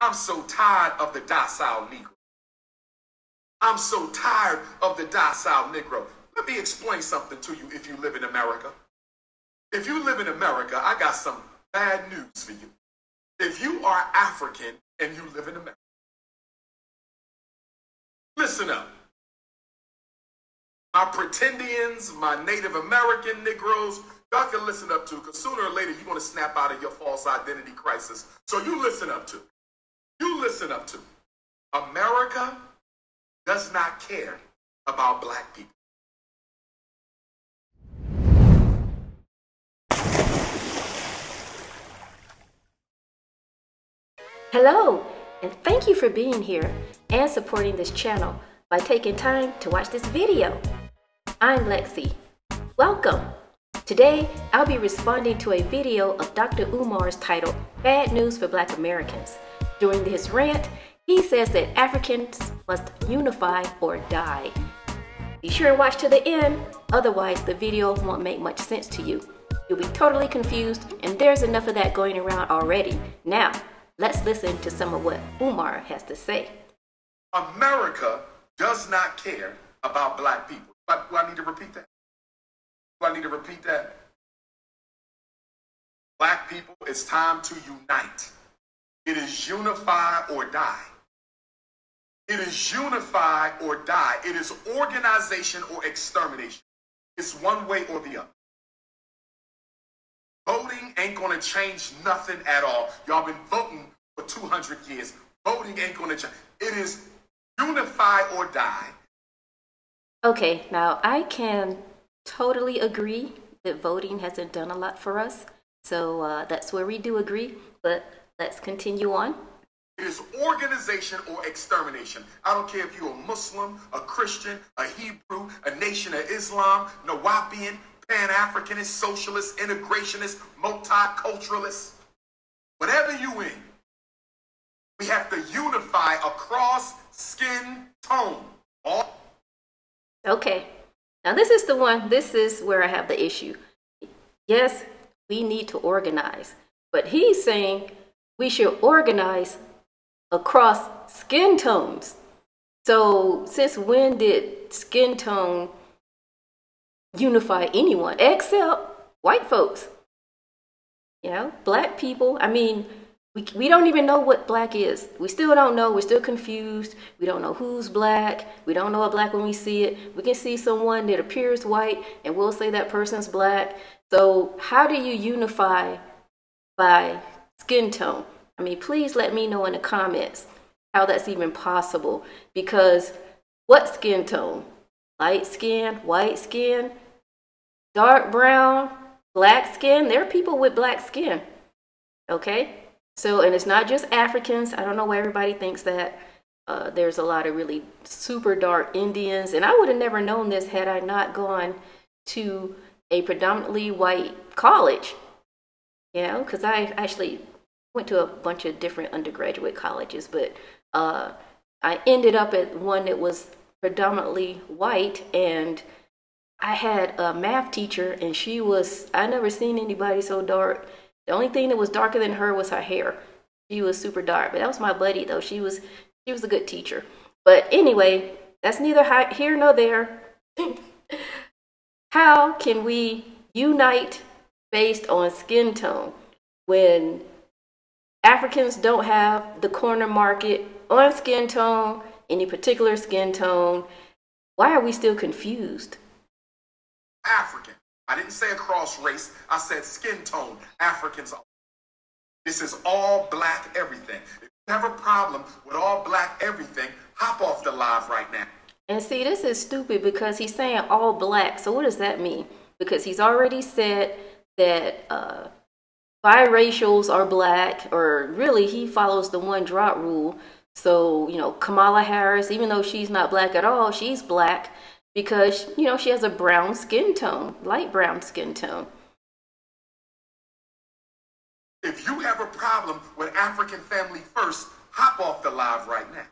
I'm so tired of the docile Negro. I'm so tired of the docile Negro. Let me explain something to you if you live in America. If you live in America, I got some bad news for you. If you are African and you live in America, listen up. My pretendians, my Native American Negroes, y'all can listen up to because sooner or later you're going to snap out of your false identity crisis. So you listen up to. You listen up to. America does not care about black people. Hello, and thank you for being here and supporting this channel by taking time to watch this video. I'm Lexi. Welcome. Today, I'll be responding to a video of Dr. Umar's titled Bad News for Black Americans. During his rant, he says that Africans must unify or die. Be sure and watch to the end, otherwise the video won't make much sense to you. You'll be totally confused, and there's enough of that going around already. Now, let's listen to some of what Umar has to say. America does not care about black people. Do I need to repeat that? Do I need to repeat that? Black people, it's time to unite. It is unify or die. It is unify or die. It is organization or extermination. It's one way or the other. Voting ain't going to change nothing at all. Y'all been voting for 200 years. Voting ain't going to change. It is unify or die. Okay, now I can totally agree that voting hasn't done a lot for us. So uh, that's where we do agree. But let's continue on. It is organization or extermination. I don't care if you're a Muslim, a Christian, a Hebrew, a nation of Islam, Nuwaubian, Pan Africanist, socialist, integrationist, multiculturalist. Whatever you in, we have to unify across skin tone. All- Okay, now this is the one, this is where I have the issue. Yes, we need to organize, but he's saying we should organize across skin tones. So, since when did skin tone unify anyone except white folks? You know, black people, I mean, we, we don't even know what black is. We still don't know. We're still confused. We don't know who's black. We don't know a black when we see it. We can see someone that appears white and we'll say that person's black. So, how do you unify by skin tone? I mean, please let me know in the comments how that's even possible. Because what skin tone? Light skin, white skin, dark brown, black skin? There are people with black skin. Okay? So, and it's not just Africans. I don't know why everybody thinks that. Uh, there's a lot of really super dark Indians. And I would have never known this had I not gone to a predominantly white college. You know, because I actually went to a bunch of different undergraduate colleges, but uh, I ended up at one that was predominantly white, and I had a math teacher, and she was I never seen anybody so dark. The only thing that was darker than her was her hair. She was super dark, but that was my buddy though. She was she was a good teacher. But anyway, that's neither here nor there. How can we unite based on skin tone when Africans don't have the corner market on skin tone, any particular skin tone. Why are we still confused? African. I didn't say across race. I said skin tone. Africans. This is all black everything. If you have a problem with all black everything, hop off the live right now. And see, this is stupid because he's saying all black. So what does that mean? Because he's already said that uh, biracials are black, or really he follows the one drop rule. So, you know, Kamala Harris, even though she's not black at all, she's black because, you know, she has a brown skin tone, light brown skin tone. If you have a problem with African Family First, hop off the live right now.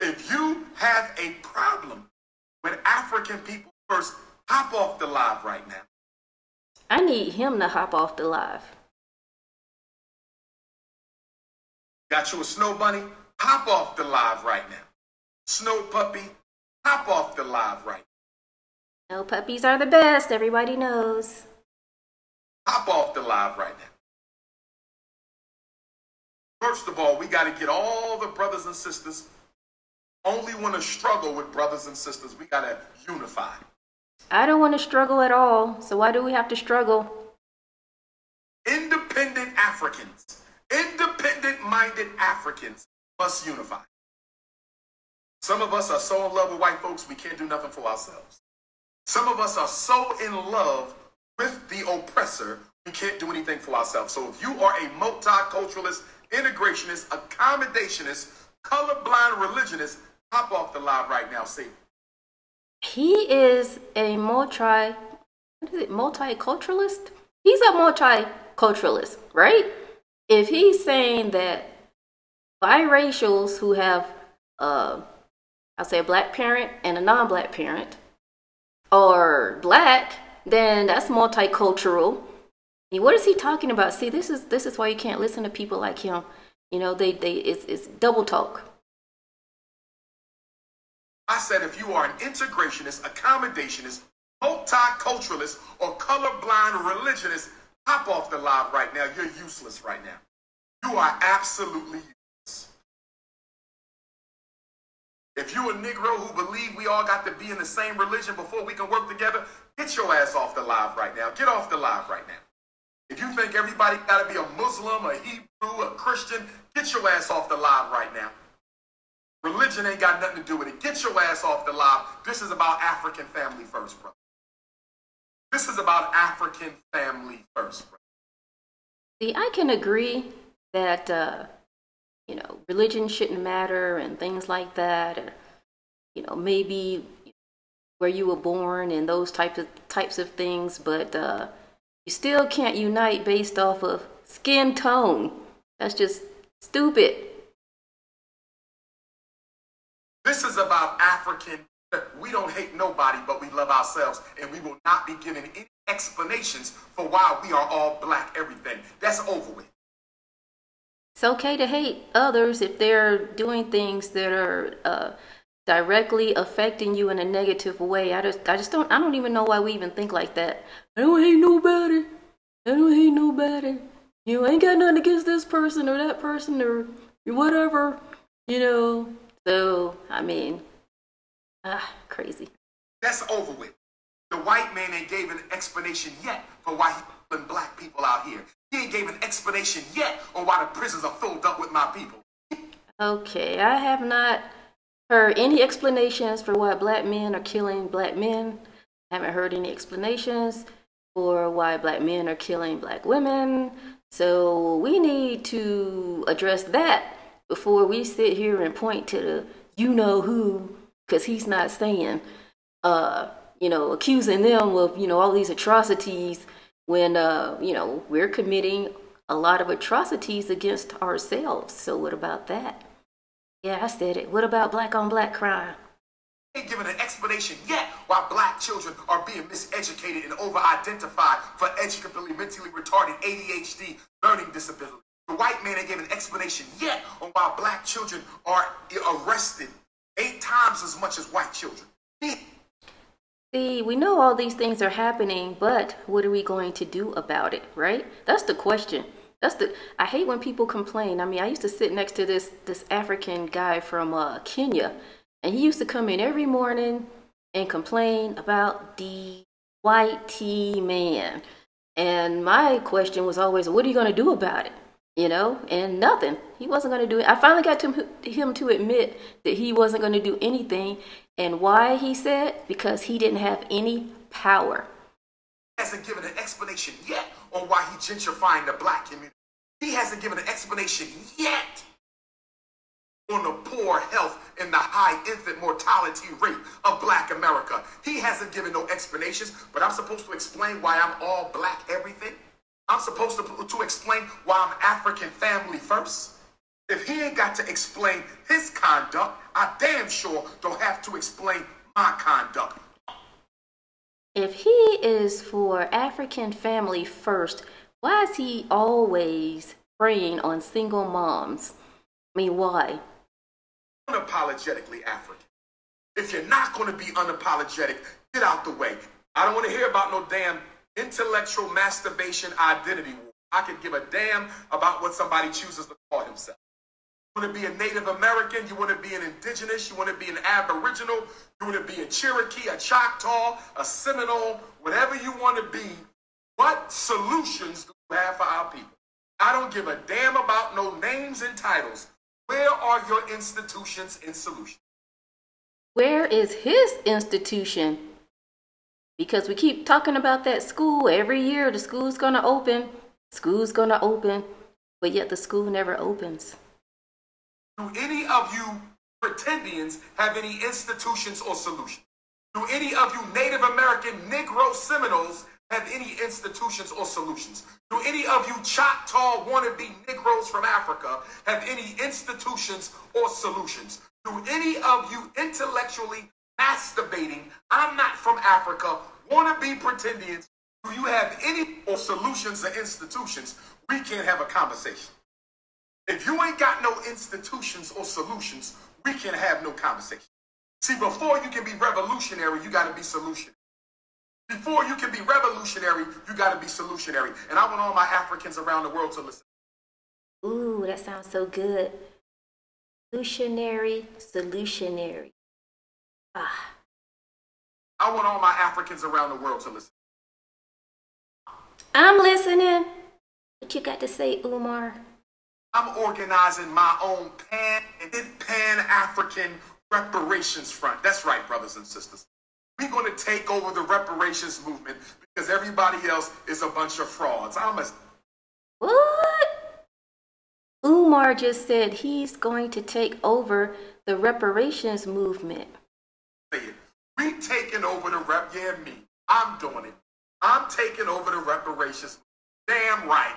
If you have a problem with African people first, hop off the live right now. I need him to hop off the live. Got you a snow bunny? Hop off the live right now. Snow puppy, hop off the live right now. No puppies are the best, everybody knows. Hop off the live right now. First of all, we got to get all the brothers and sisters only want to struggle with brothers and sisters. We got to unify. I don't want to struggle at all. So why do we have to struggle? Independent Africans, independent minded Africans must unify. Some of us are so in love with white folks, we can't do nothing for ourselves. Some of us are so in love with the oppressor, we can't do anything for ourselves. So if you are a multiculturalist, integrationist, accommodationist, colorblind religionist, hop off the live right now, see. He is a multi, what is it, multiculturalist? He's a multiculturalist, right? If he's saying that biracials who have, uh, I'll say a black parent and a non-black parent, are black, then that's multicultural what is he talking about? See, this is this is why you can't listen to people like him. You know, they they it's, it's double talk. I said if you are an integrationist, accommodationist, multiculturalist, or colorblind religionist, hop off the live right now. You're useless right now. You are absolutely useless. If you're a Negro who believe we all got to be in the same religion before we can work together, get your ass off the live right now. Get off the live right now. If you think everybody got to be a Muslim, a Hebrew, a Christian, get your ass off the live right now. Religion ain't got nothing to do with it. Get your ass off the live. This is about African family first, bro. This is about African family first, bro. See, I can agree that uh, you know religion shouldn't matter and things like that, and you know maybe where you were born and those types of types of things, but uh, you still can't unite based off of skin tone. That's just stupid. This is about African. We don't hate nobody, but we love ourselves. And we will not be given any explanations for why we are all black everything. That's over with. It's okay to hate others if they're doing things that are uh, directly affecting you in a negative way. I just I just don't I don't even know why we even think like that. I don't hate nobody. I don't hate nobody. You ain't got nothing against this person or that person or whatever. You know. So I mean, ah, crazy. That's over with. The white man ain't gave an explanation yet for why he putting black people out here. He ain't gave an explanation yet on why the prisons are filled up with my people. Okay, I have not heard any explanations for why black men are killing black men. I haven't heard any explanations for why black men are killing black women. So we need to address that before we sit here and point to the you know who, because he's not saying, uh, you know, accusing them of, you know, all these atrocities when, uh, you know, we're committing a lot of atrocities against ourselves. So what about that? Yeah, I said it. What about black on black crime? Ain't given an explanation yet why black children are being miseducated and over-identified for educationally mentally retarded ADHD learning disability. The white man ain't given an explanation yet on why black children are arrested eight times as much as white children. See, we know all these things are happening, but what are we going to do about it, right? That's the question. That's the I hate when people complain. I mean, I used to sit next to this this African guy from uh, Kenya, and he used to come in every morning and complain about the white tea man. And my question was always, what are you going to do about it? You know, and nothing. He wasn't going to do it. I finally got to him to admit that he wasn't going to do anything. And why he said? Because he didn't have any power. He hasn't given an explanation yet on why he gentrifying the black community. He hasn't given an explanation yet on the poor health and the high infant mortality rate of black America. He hasn't given no explanations, but I'm supposed to explain why I'm all black everything. I'm supposed to, to explain why I'm African family first. If he ain't got to explain his conduct, I damn sure don't have to explain my conduct. If he is for African family first, why is he always preying on single moms? I mean, why? Unapologetically African. If you're not going to be unapologetic, get out the way. I don't want to hear about no damn intellectual masturbation identity war. I could give a damn about what somebody chooses to call himself. You want to be a Native American, you want to be an indigenous, you want to be an Aboriginal, you want to be a Cherokee, a Choctaw, a Seminole, whatever you want to be. What solutions do you have for our people? I don't give a damn about no names and titles. Where are your institutions and solutions? Where is his institution? Because we keep talking about that school every year. The school's going to open. School's going to open. But yet the school never opens. Do any of you pretendians have any institutions or solutions? Do any of you Native American Negro Seminoles have any institutions or solutions? Do any of you Choctaw wannabe Negroes from Africa have any institutions or solutions? Do any of you intellectually masturbating, I'm not from Africa, wannabe pretendians, do you have any or solutions or institutions? We can't have a conversation. If you ain't got no institutions or solutions, we can have no conversation. See, before you can be revolutionary, you got to be solutionary. Before you can be revolutionary, you got to be solutionary. And I want all my Africans around the world to listen. Ooh, that sounds so good. Solutionary, solutionary. Ah. I want all my Africans around the world to listen. I'm listening. What you got to say, Umar? I'm organizing my own pan pan African reparations front. That's right, brothers and sisters. We're going to take over the reparations movement because everybody else is a bunch of frauds. I'm a what? Umar just said he's going to take over the reparations movement. We taking over the rep. Yeah, me. I'm doing it. I'm taking over the reparations. Damn right.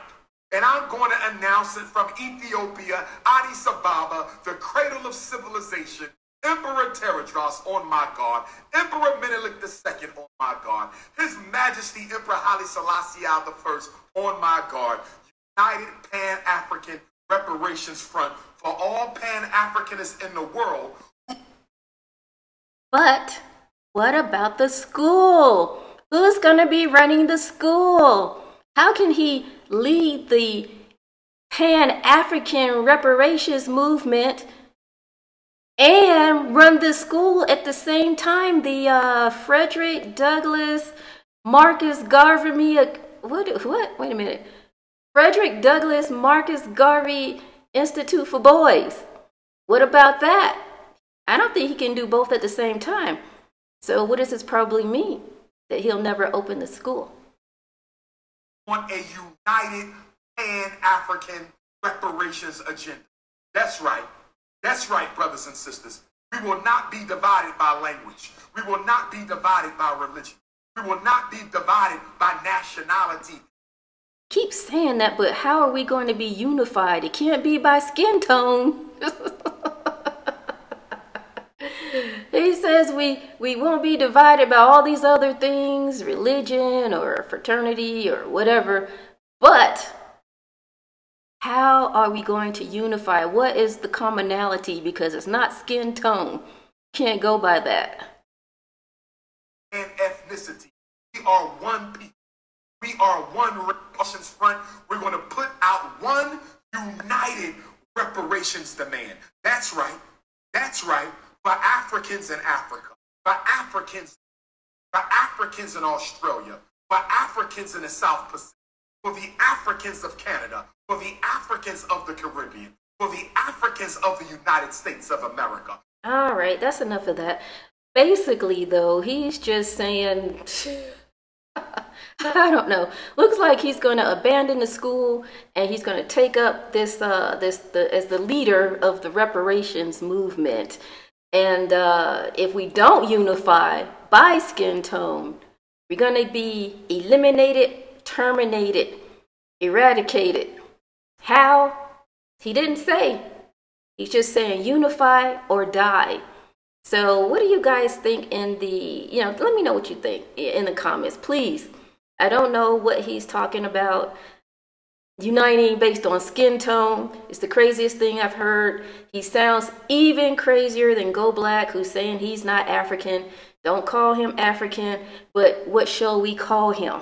And I'm going to announce it from Ethiopia, Addis Ababa, the cradle of civilization, Emperor Tewodros on my God, Emperor Menelik II on my God, His Majesty Emperor Haile Selassie I on my God, United Pan African Reparations Front for all Pan Africanists in the world. But what about the school? Who's going to be running the school? How can he lead the Pan African reparations movement and run the school at the same time? The uh, Frederick Douglass Marcus Garvey, uh, what, what? Wait a minute. Frederick Douglass Marcus Garvey Institute for Boys. What about that? I don't think he can do both at the same time. So, what does this probably mean? That he'll never open the school. Want a united pan African reparations agenda. That's right. That's right, brothers and sisters. We will not be divided by language. We will not be divided by religion. We will not be divided by nationality. Keep saying that, but how are we going to be unified? It can't be by skin tone. he says we, we won't be divided by all these other things, religion or fraternity or whatever. But how are we going to unify? What is the commonality? Because it's not skin tone. Can't go by that. And ethnicity. We are one people. We are one reparations front. We're going to put out one united reparations demand. That's right. That's right for Africans in Africa, for Africans, for Africans in Australia, for Africans in the South Pacific, for the Africans of Canada, for the Africans of the Caribbean, for the Africans of the United States of America. All right, that's enough of that. Basically, though, he's just saying. I don't know. Looks like he's going to abandon the school and he's going to take up this uh, this the, as the leader of the reparations movement. And uh, if we don't unify by skin tone, we're going to be eliminated, terminated, eradicated. How? He didn't say. He's just saying unify or die. So, what do you guys think in the, you know, let me know what you think in the comments, please. I don't know what he's talking about. Uniting based on skin tone. It's the craziest thing I've heard. He sounds even crazier than Go Black, who's saying he's not African. Don't call him African, but what shall we call him?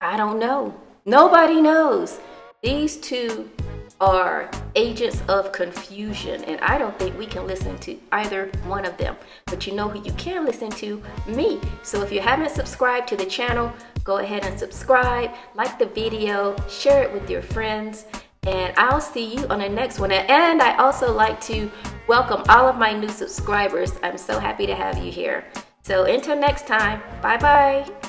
I don't know. Nobody knows. These two are agents of confusion, and I don't think we can listen to either one of them. But you know who you can listen to? Me. So if you haven't subscribed to the channel, go ahead and subscribe, like the video, share it with your friends, and I'll see you on the next one. And I also like to welcome all of my new subscribers. I'm so happy to have you here. So until next time, bye bye.